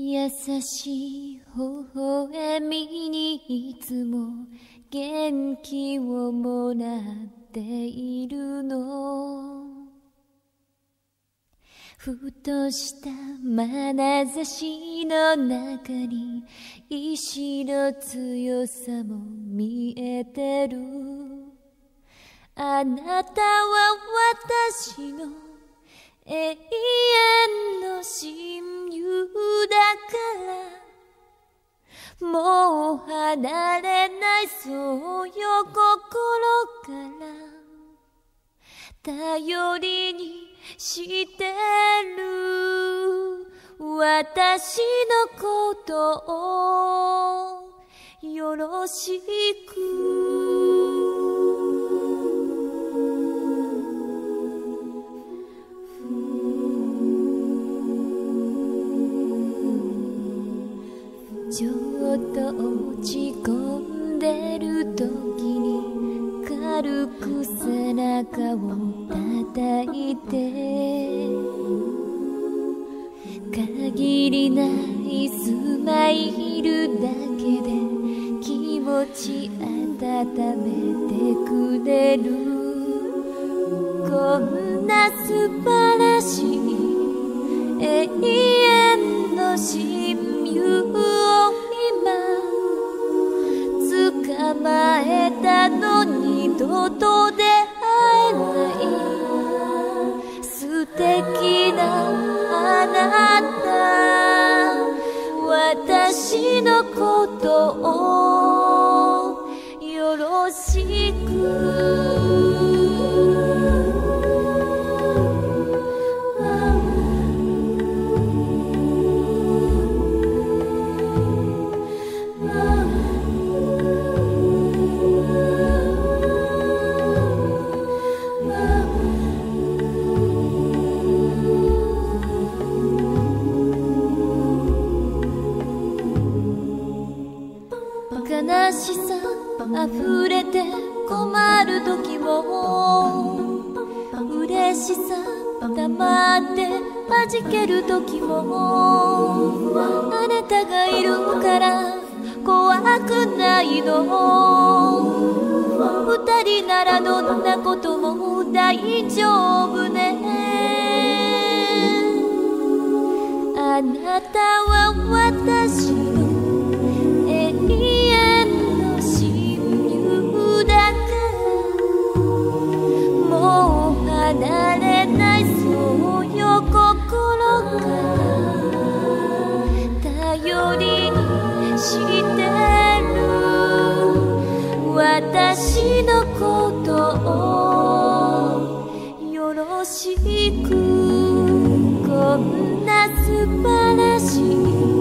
優しい微笑みにいつも元気をもらっているの。ふとした眼差しの中に意志の強さも見えてる。あなたは私の永遠の親友だ。頼りにしてる私のことをよろしく。ちょっと落ち込んでる時に軽く背中を叩いて限りないスマイルだけで気持ち温めてくれる。こんな素晴らしい永遠の親友を今捕まえたの二度と出私のことをよろしく。悲しさ溢れて困る時も嬉しさ溜まって弾ける時もあなたがいるから怖くないの。二人ならどんなことも大丈夫ね。あなたは私。をよろしくこんな素晴らしい